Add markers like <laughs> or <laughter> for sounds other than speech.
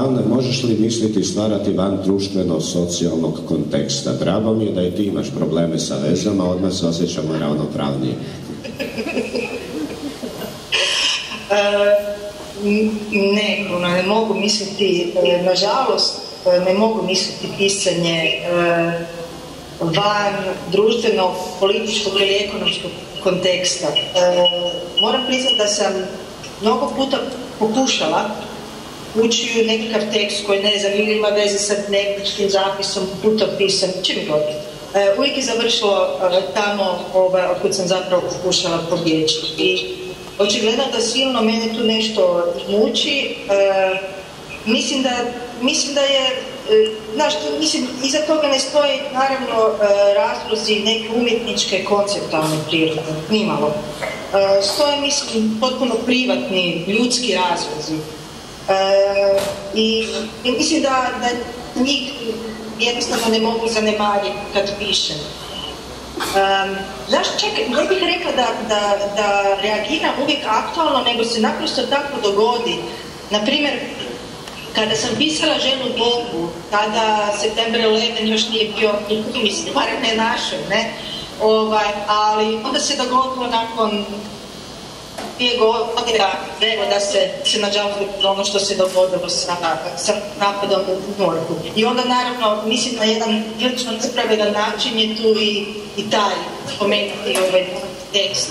van, možeš li misliti stvarati van društveno-socijalnog konteksta? Drago mi je da i ti imaš probleme sa vezama, odmah se osjećamo ravnopravnije. <laughs> ne, ne mogu misliti, e, nažalost, e, ne mogu misliti pisanje e, van društvenog, političkog ili ekonomskog konteksta. Moram priznati da sam mnogo puta pokušala ući u nekakav tekst koji ne znam ili ima veze sa nekakvim zapisom, putopisom, čim god. uvijek je završilo tamo ovaj, od sam zapravo pokušala pobjeći. I očigledno da silno mene tu nešto muči. E, mislim, da, mislim da je, e, znaš, mislim, iza toga ne stoji naravno e, razlozi neke umjetničke konceptualne prirode, nimalo. E, stoje, mislim, potpuno privatni, ljudski razlozi. E, i, mislim da, da njih jednostavno ne mogu zanemariti kad pišem. Um, znaš, čekaj, ne bih rekla da, da, da reagiram uvijek aktualno, nego se naprosto tako dogodi. Naprimjer, kada sam pisala ženu Bogu, tada September 11 još nije bio, mislim, barem ne našem, ne? Ovaj, ali onda se dogodilo nakon dvije godine nego da se, se nažalost ono što se dogodilo sa, sa napadom u Norku. I onda naravno mislim na jedan prilično nespravedan način je tu i, i taj spomenuti ovaj tekst